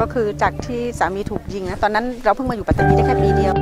ก็คือจากที่สามีถูกยิงนะตอนนั้นเราเพิ่งมาอยู่ปัตตานีได้แค่ปีเดียว